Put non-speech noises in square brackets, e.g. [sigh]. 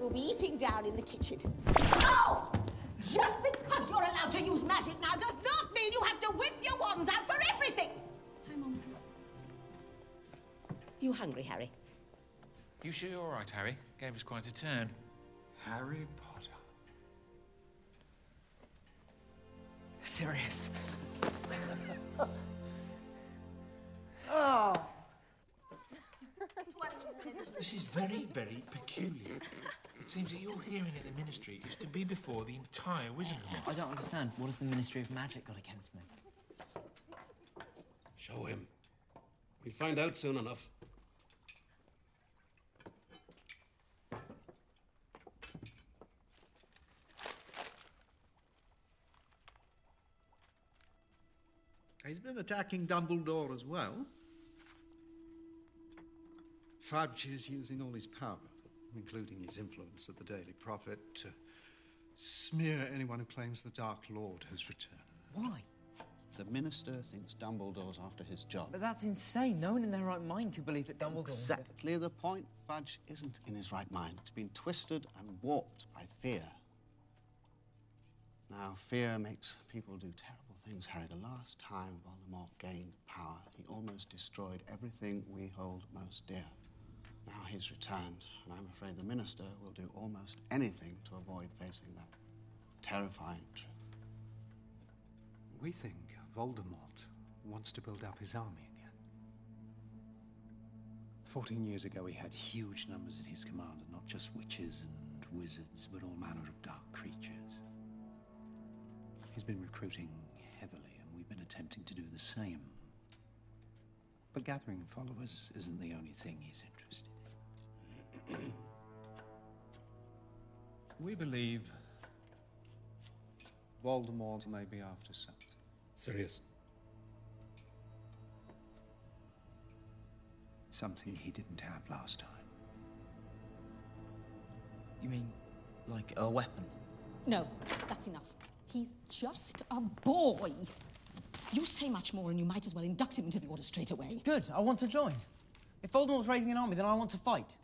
will be eating down in the kitchen. Oh! Just because you're allowed to use magic now does not mean you have to whip your wands out for everything! I'm on. You hungry, Harry? You sure you're all right, Harry? Gave us quite a turn. Harry Potter. Sirius. [laughs] This is very, very peculiar. It seems that your hearing at the ministry is to be before the entire Wizengamot. I don't understand. What has the Ministry of Magic got against me? Show him. We'll find out soon enough. He's been attacking Dumbledore as well. Fudge is using all his power, including his influence at the Daily Prophet, to smear anyone who claims the Dark Lord has returned. Why? The minister thinks Dumbledore's after his job. But that's insane. No one in their right mind could believe that Dumbledore. Exactly the point. Fudge isn't in his right mind. It's been twisted and warped by fear. Now, fear makes people do terrible things, Harry. The last time Voldemort gained power, he almost destroyed everything we hold most dear. Now he's returned, and I'm afraid the minister will do almost anything to avoid facing that terrifying truth. We think Voldemort wants to build up his army again. Fourteen years ago, he had huge numbers at his command, and not just witches and wizards, but all manner of dark creatures. He's been recruiting heavily, and we've been attempting to do the same. But gathering followers isn't the only thing he's interested in. [clears throat] we believe Voldemort may be after something. Sirius? Something he didn't have last time. You mean, like a weapon? No, that's enough. He's just a boy. You say much more, and you might as well induct him into the order straight away. Good. I want to join. If Voldemort's raising an army, then I want to fight.